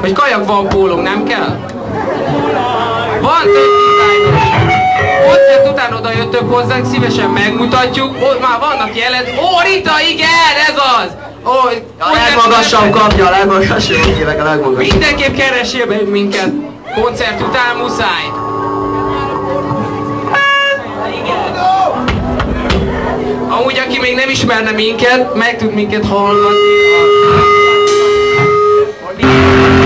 Hogy kajakban pólónk, nem kell? Van több dizájnos. Koncert után oda jöttök hozzánk, szívesen megmutatjuk. Ott már vannak jelet. Ó, Rita, igen, ez az! Ó, A legmagasabb kapja, a legmagasabb, kívek a legmagasabb. Mindenképp keressél be minket. Koncert után muszáj. Amúgy, aki még nem ismerne minket, meg tud minket hallgatni. The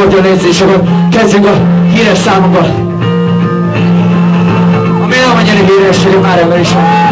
Én is egy kordion érzés, akkor kezdjük a híres számokat. Ami nem annyira híres, hogy már ember is van.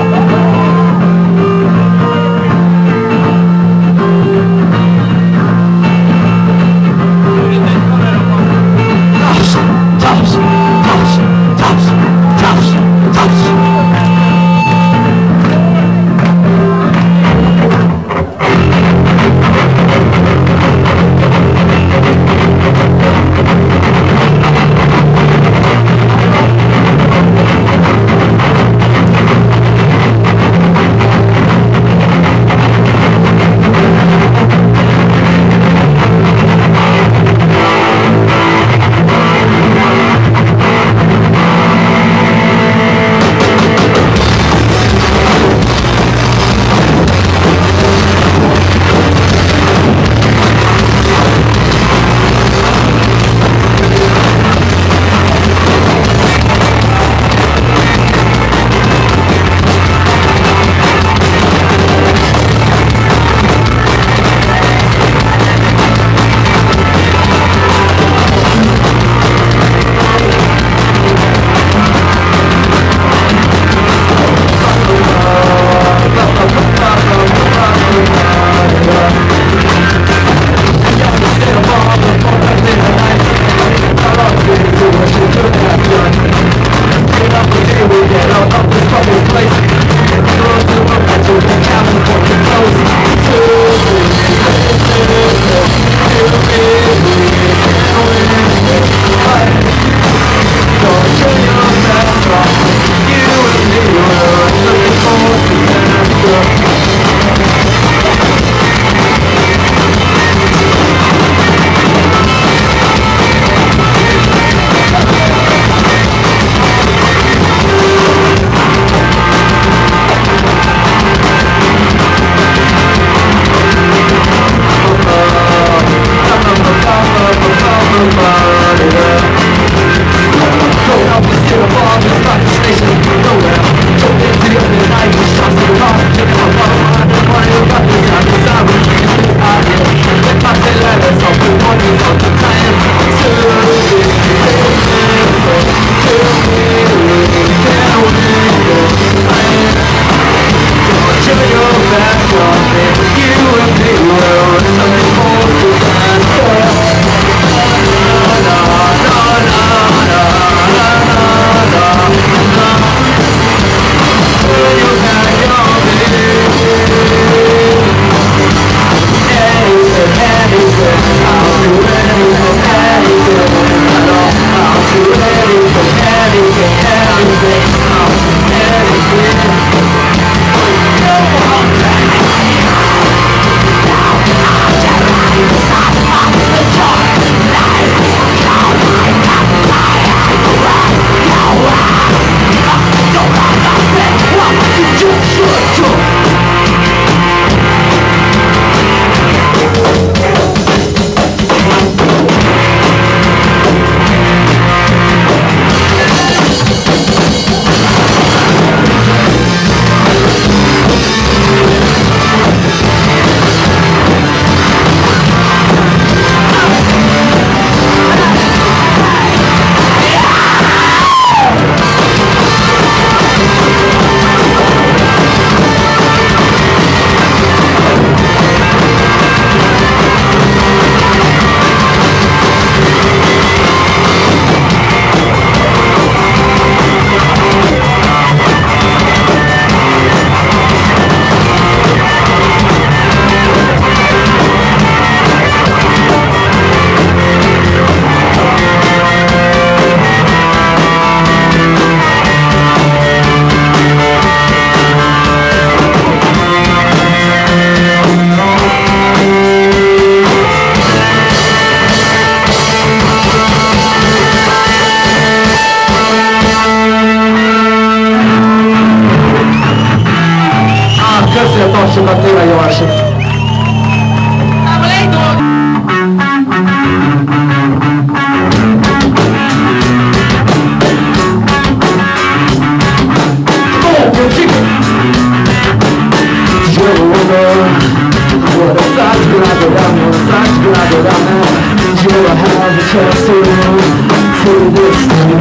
the facts grab around me, the facts grab around me And you will have a chance to move through this thing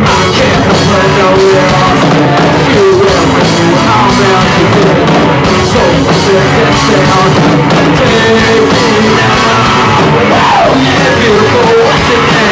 I can't complain that we're You will bring out, down to me So let's take this down Take me now Beautiful.